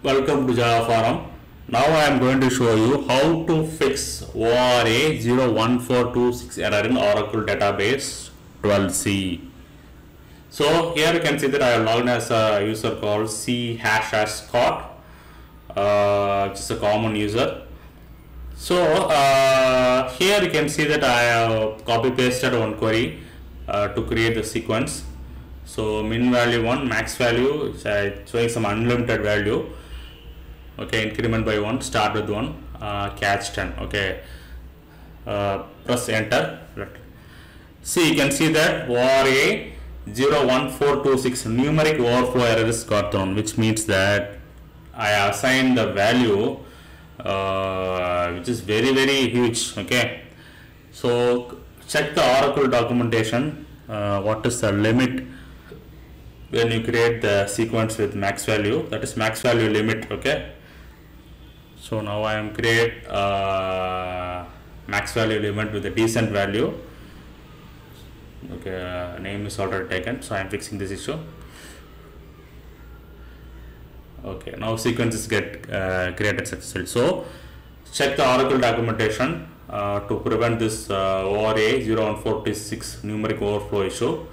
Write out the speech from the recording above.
Welcome to Java Forum. Now I am going to show you how to fix ORA 01426 error in Oracle database 12c. So here you can see that I have logged as a user called C hash hash Scott, uh, which is a common user. So uh, here you can see that I have copy pasted one query uh, to create the sequence. So min value 1, max value, it's, uh, showing some unlimited value. Okay, increment by 1, start with 1, uh, cache 10. Okay, uh, press enter. See, you can see that ORA 01426 numeric overflow error is got thrown, which means that I assign the value uh, which is very very huge okay so check the oracle documentation uh, what is the limit when you create the sequence with max value that is max value limit okay so now i am create uh, max value element with a decent value. Okay uh, name is already taken so i am fixing this issue. Okay now sequences get uh, created successfully. So check the oracle documentation uh, to prevent this ORA 0146 numeric overflow issue